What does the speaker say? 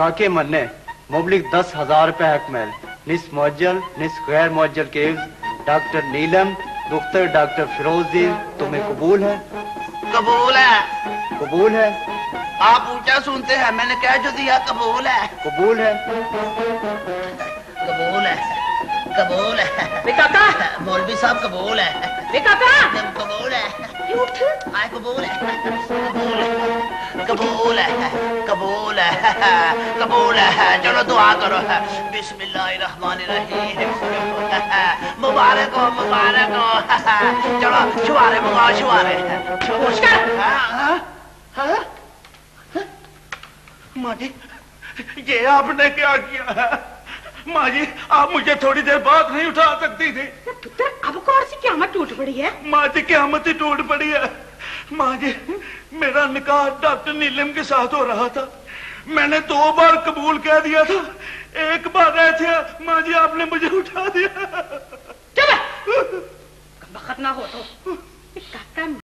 کاکے من مبلک دس ہزار روپے حق میل۔ نس موجل نس غیر موجل کے عفظ ڈاکٹر نیلم دختر ڈاکٹر فیروز دین تمہیں قبول ہے؟ قبول ہے۔ قبول ہے؟ آپ اونچا سنتے ہیں میں نے کہہ جو دیا قبول ہے۔ قبول ہے؟ قبول ہے۔ قبول ہے۔ بے کاکا! مولوی صاحب قبول ہے۔ بے کاکا! قبول ہے۔ یوٹھ آئے قبول ہے۔ قبول ہے۔ قبول ہے۔ قبول ہے قبول ہے چلو دعا کرو۔ ہے بسم اللہ الرحمن الرحیم۔ مبارک ہو مبارک ہو۔ چلو شوارے منگاؤ شوارے ہاں، ہاں۔ ماں جی یہ آپ نے کیا کیا؟ ہے ماں جی آپ مجھے تھوڑی دیر بعد نہیں اٹھا سکتی تھی۔ پتر اب کون سی قیامت ٹوٹ پڑی ہے؟ ماں جی قیامت ہی ٹوٹ پڑی ہے۔ ماں جی میرا نکاح ڈاکٹر نیلم کے ساتھ ہو رہا تھا۔ میں نے دو بار قبول کہہ دیا تھا۔ ایک بار رہ تھے ماں جی آپ نے مجھے اٹھا دیا۔ بخت نہ ہو تو۔